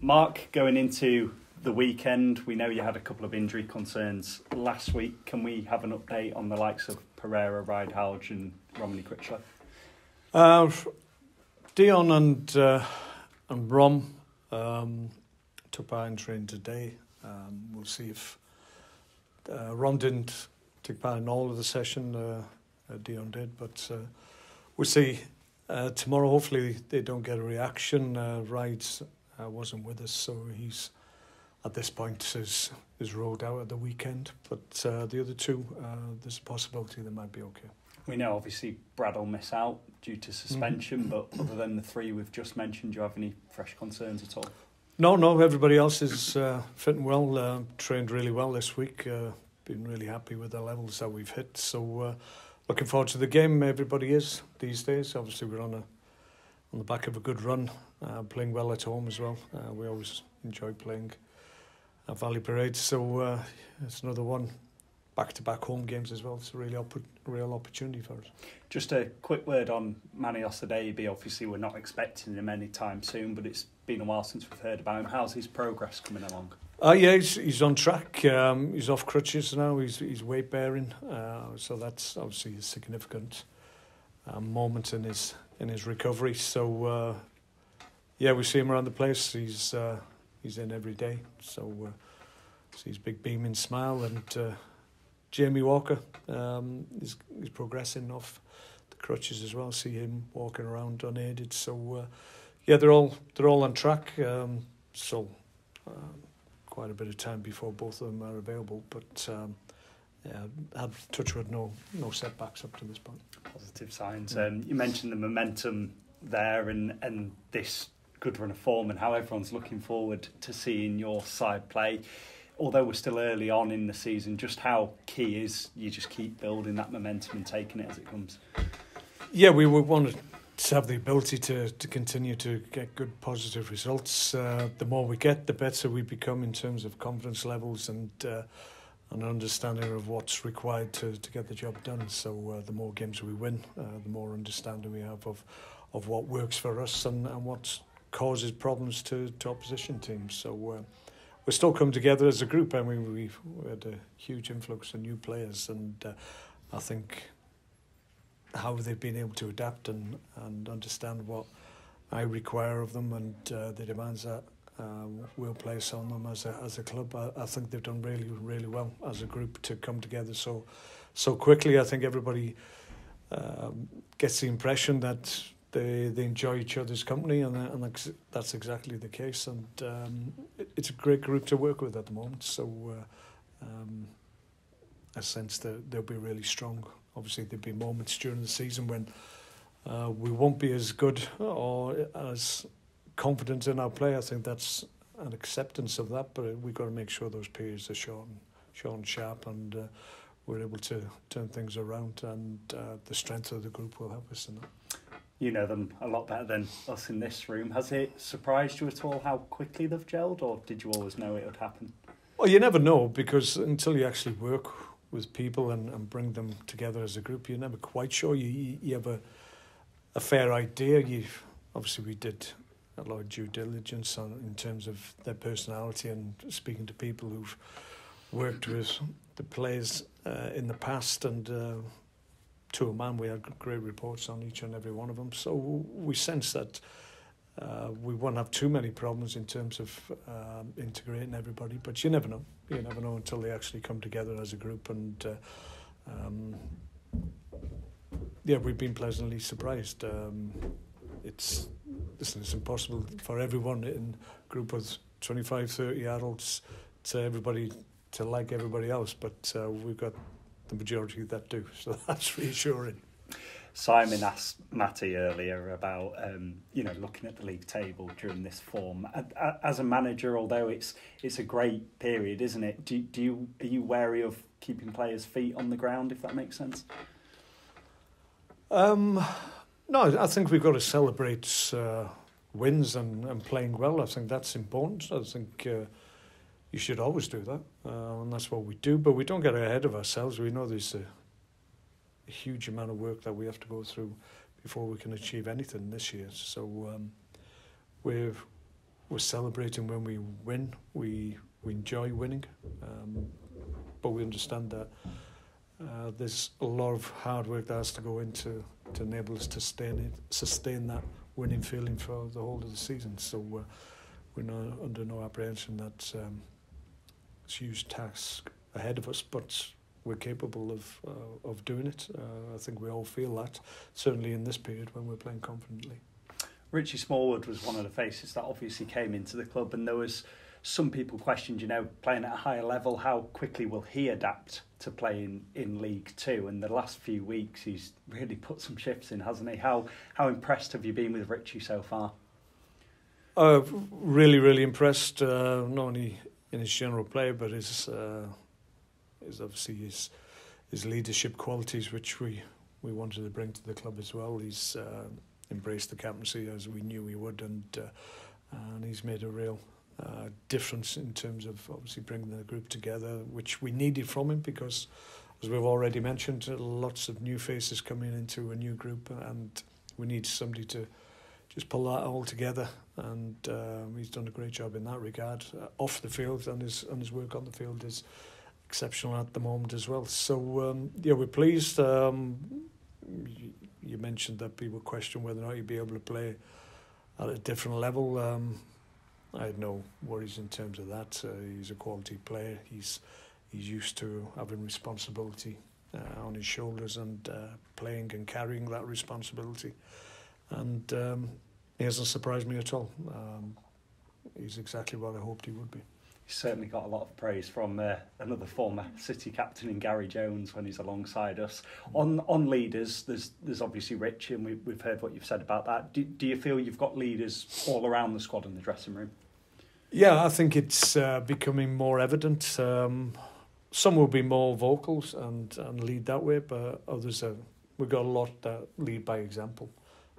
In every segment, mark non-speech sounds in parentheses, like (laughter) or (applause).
Mark, going into the weekend, we know you had a couple of injury concerns last week. Can we have an update on the likes of Pereira, Ridehalgh, and Romoney Crichlow? Uh, Dion and uh, and Rom um, took part in training today. Um, we'll see if uh, Ron didn't take part in all of the session. Uh, uh, Dion did, but uh, we'll see uh, tomorrow. Hopefully, they don't get a reaction. Rides uh, wasn't with us, so he's at this point is is rolled out at the weekend. But uh, the other two, uh, there's a possibility they might be okay. We know obviously Brad will miss out due to suspension, mm-hmm. but other than the three we've just mentioned, do you have any fresh concerns at all? No, no, everybody else is uh, fitting well, uh, trained really well this week. Uh, been really happy with the levels that we've hit. So uh, looking forward to the game. Everybody is these days. Obviously, we're on a on the back of a good run, uh, playing well at home as well. Uh, we always enjoy playing at Valley Parade, so uh, it's another one. Back to back home games as well. It's a really op- real opportunity for us. Just a quick word on Manny Osadebe. Obviously, we're not expecting him anytime soon, but it's been a while since we've heard about him. How's his progress coming along? Uh, yeah, he's, he's on track. Um, he's off crutches now. He's he's weight bearing, uh, so that's obviously a significant uh, moment in his in his recovery. So uh, yeah, we see him around the place. He's uh, he's in every day. So uh, see his big beaming smile and uh, Jamie Walker um, is is progressing off the crutches as well. See him walking around unaided. So uh, yeah, they're all they're all on track. Um, so. Um, quite a bit of time before both of them are available, but um, yeah, had touchwood no no setbacks up to this point. Positive signs. Mm. Um, you mentioned the momentum there and and this good run of form and how everyone's looking forward to seeing your side play. Although we're still early on in the season, just how key is you just keep building that momentum and taking it as it comes. Yeah, we want to have the ability to, to continue to get good positive results. Uh, the more we get, the better we become in terms of confidence levels and uh, an understanding of what's required to, to get the job done. So uh, the more games we win, uh, the more understanding we have of of what works for us and, and what causes problems to, to opposition teams. So uh, we're still coming together as a group. I mean, we've we had a huge influx of new players, and uh, I think how they've been able to adapt and, and understand what I require of them and uh, the demands that uh, we'll place on them as a, as a club. I, I think they've done really, really well as a group to come together so so quickly. I think everybody um, gets the impression that they they enjoy each other's company, and, and that's exactly the case. And um, it, it's a great group to work with at the moment. So uh, um, I sense that they'll be really strong obviously there'll be moments during the season when uh, we won't be as good or as confident in our play. I think that's an acceptance of that, but we've got to make sure those periods are short and, short and sharp and uh, we're able to turn things around and uh, the strength of the group will help us in that. You know them a lot better than us in this room. Has it surprised you at all how quickly they've gelled or did you always know it would happen? Well, you never know because until you actually work with people and, and bring them together as a group. You're never quite sure. You, you have a, a fair idea. You obviously we did a lot of due diligence on in terms of their personality and speaking to people who've worked with the players uh, in the past and uh, to a man we had great reports on each and every one of them. So we sense that uh, we won't have too many problems in terms of um, integrating everybody, but you never know. You never know until they actually come together as a group. And uh, um, yeah, we've been pleasantly surprised. Um, it's listen, it's impossible for everyone in a group of 25, 30 adults to everybody to like everybody else, but uh, we've got the majority that do, (laughs) so that's reassuring. Simon asked Matty earlier about um, you know looking at the league table during this form. As a manager, although it's it's a great period, isn't it? Do do you are you wary of keeping players' feet on the ground, if that makes sense? Um, No, I think we've got to celebrate uh, wins and, and playing well. I think that's important. I think uh, you should always do that, uh, and that's what we do. But we don't get ahead of ourselves. We know there's a, a huge amount of work that we have to go through before we can achieve anything this year. So um, we're we're celebrating when we win. We we enjoy winning, um, but we understand that. Uh, there's a lot of hard work that has to go into to enable us to sustain it, sustain that winning feeling for the whole of the season. So uh, we're not under no apprehension that um, it's huge task ahead of us, but we're capable of uh, of doing it. Uh, I think we all feel that, certainly in this period when we're playing confidently. Richie Smallwood was one of the faces that obviously came into the club, and there was some people questioned, you know, playing at a higher level, how quickly will he adapt to playing in League Two? And the last few weeks, he's really put some shifts in, hasn't he? How how impressed have you been with Richie so far? Uh, really, really impressed. Uh, not only in his general play, but his uh, his obviously his his leadership qualities, which we we wanted to bring to the club as well. He's uh, embraced the captaincy as we knew he would, and uh, and he's made a real uh, difference in terms of obviously bringing the group together, which we needed from him because, as we've already mentioned, lots of new faces coming into a new group, and we need somebody to just pull that all together. And um, he's done a great job in that regard. Uh, off the field and his and his work on the field is exceptional at the moment as well. So um, yeah, we're pleased. Um, you, mentioned that people question whether or not you'd be able to play at a different level. Um, I had no worries in terms of that. Uh, he's a quality player. He's he's used to having responsibility uh, on his shoulders and uh, playing and carrying that responsibility. And um, he hasn't surprised me at all. Um, he's exactly what I hoped he would be. He's certainly got a lot of praise from uh, another former City captain in Gary Jones when he's alongside us. On on leaders, there's there's obviously Rich, and we, we've heard what you've said about that. Do, do you feel you've got leaders all around the squad in the dressing room? Yeah, I think it's uh, becoming more evident. Um, some will be more vocal and, and lead that way, but others are, we've got a lot that lead by example,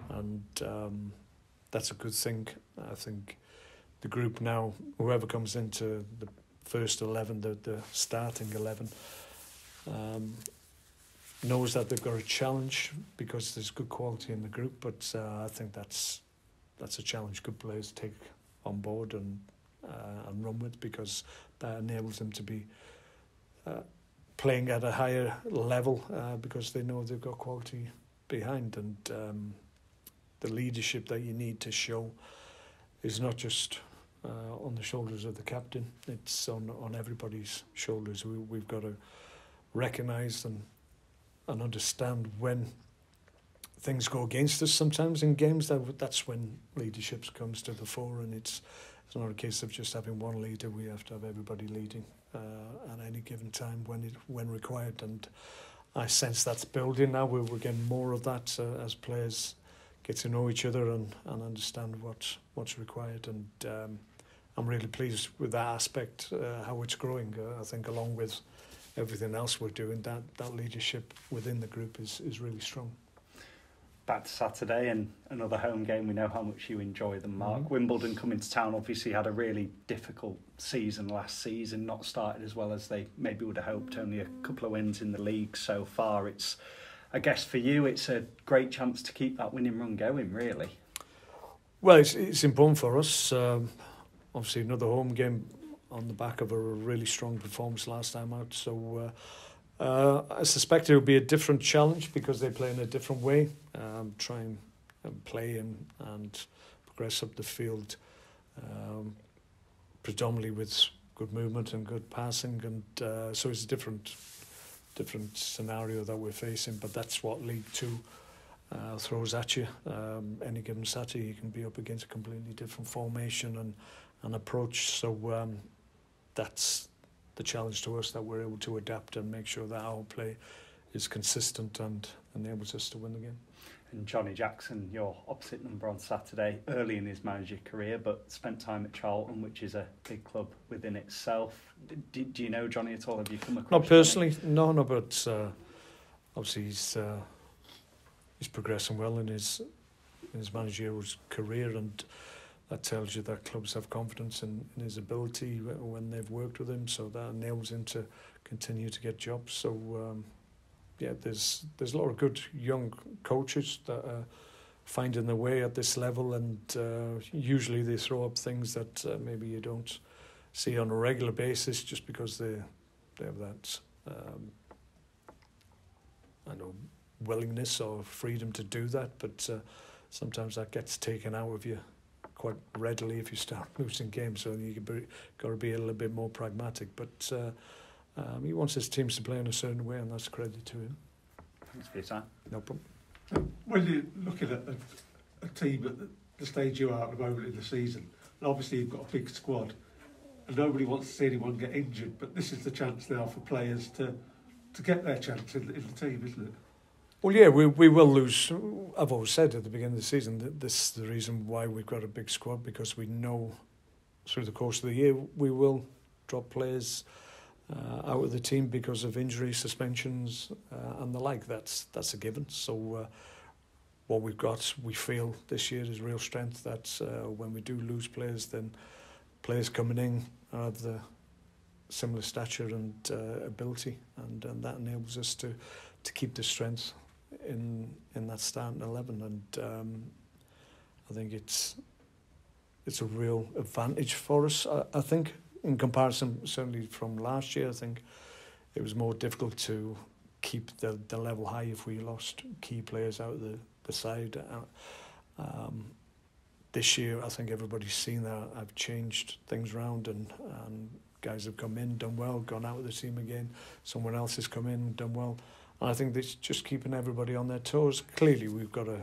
and um, that's a good thing. I think the group now, whoever comes into the first 11, the, the starting 11, um, knows that they've got a challenge because there's good quality in the group, but uh, I think that's that's a challenge good players take on board and uh, and run with because that enables them to be uh, playing at a higher level uh, because they know they've got quality behind and um, the leadership that you need to show is not just uh, on the shoulders of the captain it's on on everybody's shoulders we, we've got to recognize and and understand when things go against us sometimes in games that that's when leadership comes to the fore and it's it's not a case of just having one leader. We have to have everybody leading uh, at any given time when it when required. And I sense that's building now. We're, we're getting more of that uh, as players get to know each other and, and understand what what's required. And um, I'm really pleased with that aspect, uh, how it's growing. Uh, I think along with everything else we're doing, that, that leadership within the group is, is really strong back to Saturday and another home game. We know how much you enjoy them, Mark. Mm-hmm. Wimbledon coming to town obviously had a really difficult season last season, not started as well as they maybe would have hoped. Only a couple of wins in the league so far. It's, I guess, for you, it's a great chance to keep that winning run going, really. Well, it's, it's important for us. Um, obviously, another home game on the back of a really strong performance last time out. So. Uh, uh, I suspect it will be a different challenge because they play in a different way. Um, try and, and play and, and progress up the field, um, predominantly with good movement and good passing, and uh, so it's different different scenario that we're facing. But that's what League Two uh, throws at you. Um, any given Saturday, you can be up against a completely different formation and, and approach. So um, that's the challenge to us that we're able to adapt and make sure that our play is consistent and enables us to win the game. and Johnny Jackson, your opposite number on Saturday, early in his manager career, but spent time at Charlton, which is a big club within itself. Do, do you know Johnny at all? Have you come across? Not personally, Johnny? no, no, but uh, obviously he's uh, he's progressing well in his in his managerial career, and that tells you that clubs have confidence in, in his ability when they've worked with him, so that enables him to continue to get jobs. So. Um, yeah, there's there's a lot of good young coaches that are finding their way at this level, and uh, usually they throw up things that uh, maybe you don't see on a regular basis, just because they they have that um, I know willingness or freedom to do that, but uh, sometimes that gets taken out of you quite readily if you start (laughs) losing games. So you got to be a little bit more pragmatic. But uh, um, he wants his teams to play in a certain way, and that's credit to him. Thanks for your time. No problem. When you're looking at a, a team at the, the stage you are at the moment in the season, and obviously you've got a big squad, and nobody wants to see anyone get injured, but this is the chance now for players to to get their chance in, in the team, isn't it? Well, yeah, we we will lose. I've always said at the beginning of the season that this is the reason why we've got a big squad because we know through the course of the year we will drop players uh, out of the team because of injuries, suspensions, uh, and the like. That's that's a given. So uh, what we've got, we feel this year is real strength. That uh, when we do lose players, then players coming in are of the similar stature and uh, ability, and, and that enables us to to keep the strength in in that starting eleven. And um, I think it's it's a real advantage for us. I, I think in comparison, certainly from last year, I think it was more difficult to keep the, the level high if we lost key players out of the, the side. Uh, um, this year, I think everybody's seen that. I've changed things around and, and guys have come in, done well, gone out of the team again. Someone else has come in, done well. And I think it's just keeping everybody on their toes. Clearly, we've got a,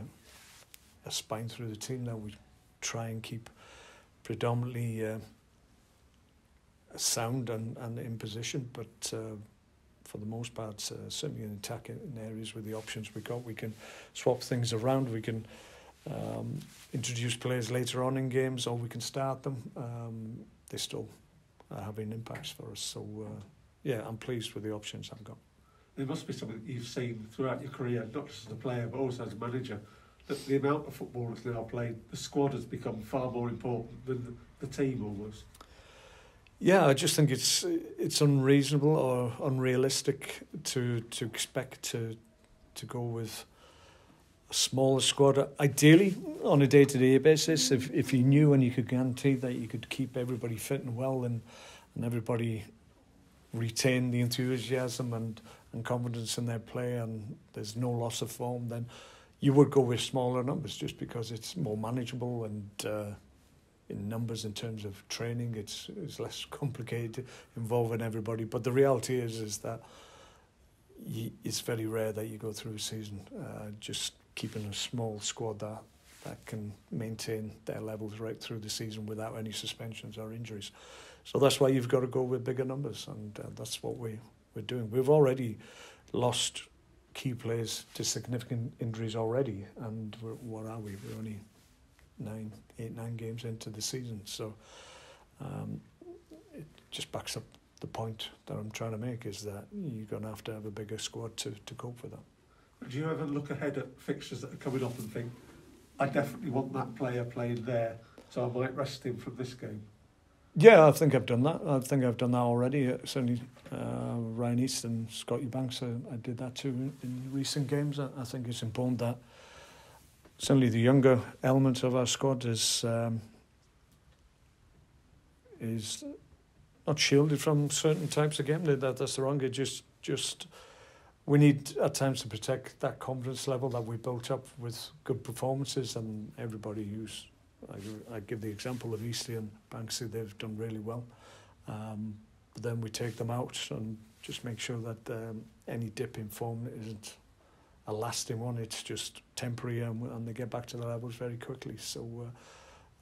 a spine through the team now. We try and keep predominantly uh, sound and, and in position, but uh, for the most part, uh, certainly in attacking areas with the options we got, we can swap things around. We can um, introduce players later on in games, or we can start them. Um, they still are having impacts for us. So, uh, yeah, I'm pleased with the options I've got there must be something that you've seen throughout your career, not just as a player but also as a manager, that the amount of football that's now played, the squad has become far more important than the, the team almost. Yeah, I just think it's it's unreasonable or unrealistic to to expect to to go with a smaller squad. Ideally, on a day to day basis, if if you knew and you could guarantee that you could keep everybody fit and well and and everybody retain the enthusiasm and and confidence in their play and there's no loss of form, then you would go with smaller numbers just because it's more manageable and uh, in numbers in terms of training it's it's less (laughs) complicated involving everybody. But the reality is is that you, it's very rare that you go through a season uh, just keeping a small squad that that can maintain their levels right through the season without any suspensions or injuries. So that's why you've got to go with bigger numbers, and uh, that's what we we're doing. We've already lost key players to significant injuries already, and what are we? We're only nine, eight, nine games into the season, so um, it just backs up the point that I'm trying to make is that you're going to have to have a bigger squad to, to cope with that. Do you ever look ahead at fixtures that are coming up and think, I definitely want that player playing there, so I might rest him from this game? Yeah, I think I've done that. I think I've done that already. Certainly, uh, Ryan East and Scott Eubanks, I, I did that too in, in recent games. I, I think it's important that certainly the younger element of our squad is um, is not shielded from certain types of game. That that's the wrong. It just just we need at times to protect that confidence level that we built up with good performances and everybody who's I, I give the example of Eastleigh and Banksy, they've done really well. Um, but then we take them out and just make sure that um, any dip in form isn't a lasting one, it's just temporary and, and they get back to the levels very quickly. So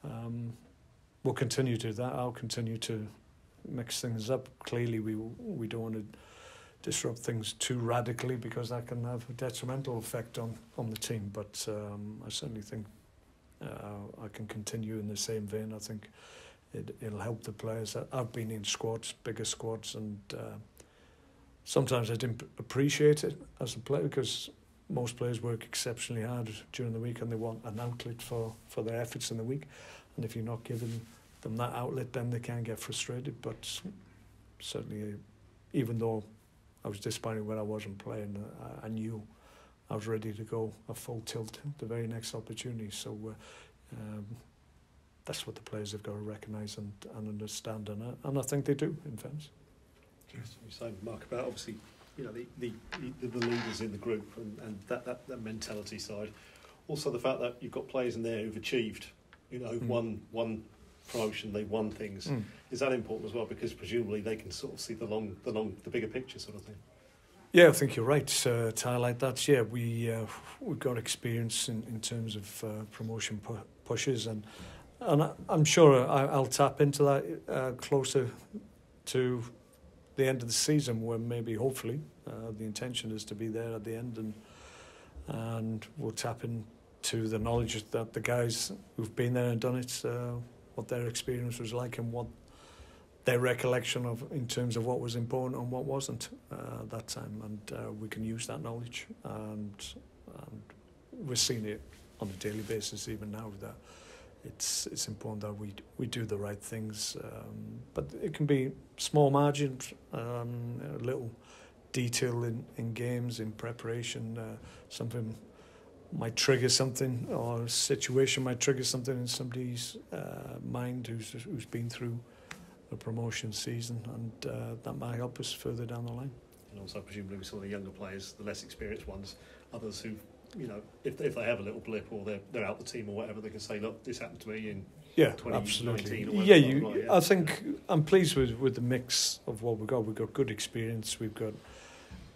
uh, um, we'll continue to do that. I'll continue to mix things up. Clearly, we, we don't want to disrupt things too radically because that can have a detrimental effect on, on the team. But um, I certainly think uh, I can continue in the same vein. I think it, it'll help the players. I've been in squads, bigger squads, and uh, sometimes I didn't appreciate it as a player because most players work exceptionally hard during the week and they want an outlet for, for their efforts in the week. And if you're not giving them that outlet, then they can get frustrated. But certainly, even though I was disappointed when I wasn't playing, I, I knew I was ready to go a full tilt the very next opportunity. So uh, um, that's what the players have got to recognise and, and understand, and, uh, and I think they do, in fairness. Yes. You say, Mark, about obviously, you know, the, the, the, the leaders in the group and, and that, that, that mentality side. Also the fact that you've got players in there who've achieved, you know, Mm. won, one promotion, they've won things. Mm. Is that important as well? Because presumably they can sort of see the long, the long, the bigger picture sort of thing. Yeah, I think you're right uh, to highlight that. Yeah, we uh, we've got experience in, in terms of uh, promotion pu- pushes, and and I, I'm sure I, I'll tap into that uh, closer to the end of the season, where maybe hopefully. Uh, the intention is to be there at the end, and and we'll tap into the knowledge that the guys who've been there and done it, uh, what their experience was like, and what their recollection of in terms of what was important and what wasn't uh, at that time, and uh, we can use that knowledge, and, and we're seeing it on a daily basis even now with that it's it's important that we we do the right things, um, but it can be small margins, um, a little detail in, in games in preparation, uh, something might trigger something or a situation might trigger something in somebody's uh, mind who's who's been through a promotion season, and uh, that might help us further down the line. And also presumably we saw the younger players, the less experienced ones, others who, you know, if, if they have a little blip or they're, they're out the team or whatever, they can say, look, this happened to me in Yeah, 2019 absolutely. Yeah, you, yeah. I think I'm pleased with, with the mix of what we've got. We've got good experience. We've got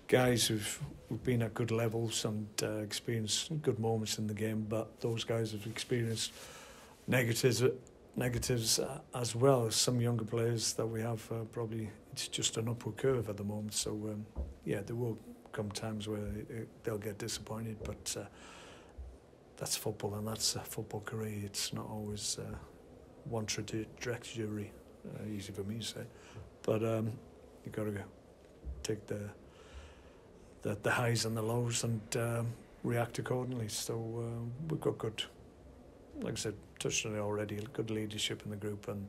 guys who've, who've been at good levels and uh, experienced good moments in the game, but those guys have experienced negatives negatives uh, as well as some younger players that we have. Uh, probably it's just an upward curve at the moment. So um, yeah, there will come times where they'll get disappointed, but uh, that's football and that's a football career. It's not always uh, one trajectory. Uh, easy for me to say, but um, you got to go take the, the the highs and the lows and um, react accordingly. So uh, we've got good, like I said, touched on it already. Good leadership in the group and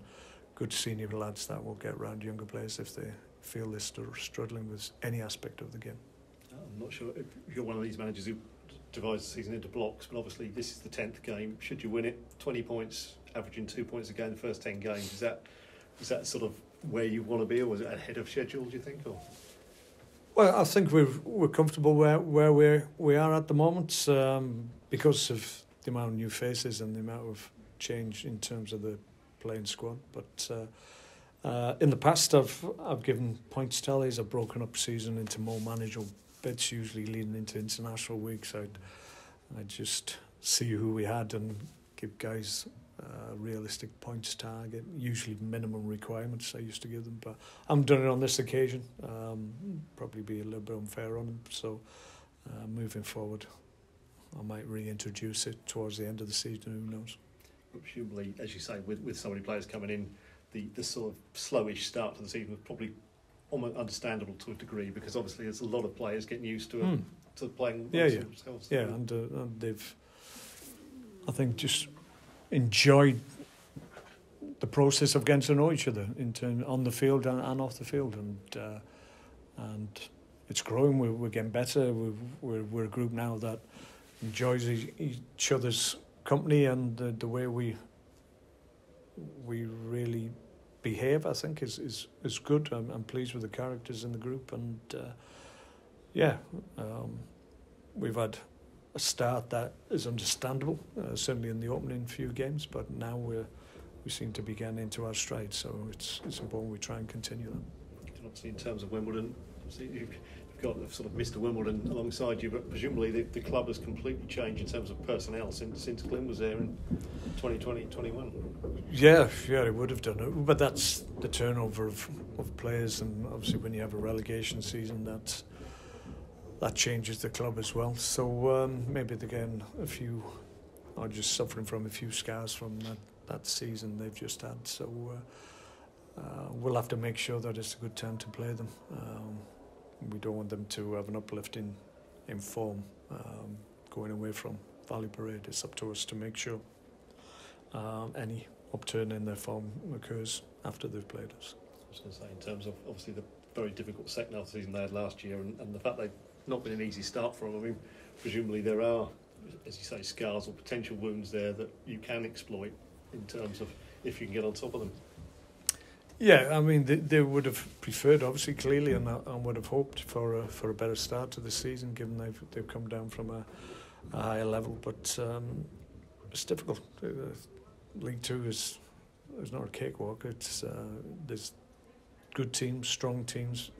good senior lads that will get around younger players if they feel they're struggling with any aspect of the game. Not sure if you're one of these managers who divides the season into blocks, but obviously this is the 10th game. Should you win it, 20 points, averaging two points a game the first 10 games, is that is that sort of where you want to be, or was it ahead of schedule, do you think? Or? Well, I think we're we're comfortable where where we we are at the moment um, because of the amount of new faces and the amount of change in terms of the playing squad. But uh, uh, in the past, I've I've given points tallies. I've broken up season into more manageable bits, usually leading into international weeks. I'd I'd just see who we had and give guys uh, realistic points target, usually minimum requirements I used to give them. But I haven't done it on this occasion. Um, probably be a little bit unfair on them. So uh, moving forward, I might reintroduce it towards the end of the season. Who knows? Presumably, as you say, with, with so many players coming in, the, the sort of slowish start to the season was probably almost understandable to a degree because obviously there's a lot of players getting used to, Hmm. to playing Yeah, yeah. themselves. Yeah, and, uh, and they've, I think, just enjoyed the process of getting to know each other in turn on the field and, and off the field, and uh, and it's growing. We're, we're getting better. We're, we're we're a group now that enjoys each, each other's company and the, the way we we really behave. I think is is is good. I'm, I'm pleased with the characters in the group, and uh, yeah. Um, we've had a start that is understandable, uh, certainly in the opening few games, but now we're, we seem to be getting into our stride, so it's, it's important we try and continue that. And obviously, in terms of Wimbledon, got sort of Mr. Wimbledon alongside you, but presumably the, the club has completely changed in terms of personnel since since Glyn was there in 2020 21. Yeah, yeah, it would have done it, but that's the turnover of, of players, and obviously when you have a relegation season, that that changes the club as well. So um, maybe again, a few are just suffering from a few scars from that, that season they've just had. So uh, uh, we'll have to make sure that it's a good time to play them. Um, we don't want them to have an uplift in, in form um, going away from Valley Parade. It's up to us to make sure um, any upturn in their form occurs after they've played us. I was going to say, in terms of obviously the very difficult second half of the season they had last year and, and the fact they've not been an easy start for them. I mean, presumably there are, as you say, scars or potential wounds there that you can exploit in terms of if you can get on top of them. Yeah, I mean they, they would have preferred, obviously, clearly, and, and would have hoped for a, for a better start to the season, given they've they've come down from a, a higher level. But um, it's difficult. League Two is is not a cakewalk. It's uh, there's good teams, strong teams,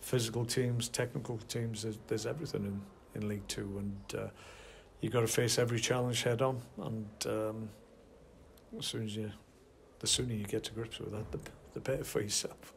physical teams, technical teams. There's, there's everything in, in League Two, and uh, you got to face every challenge head on. And um, as soon as you, the sooner you get to grips with that, the, the better for yourself.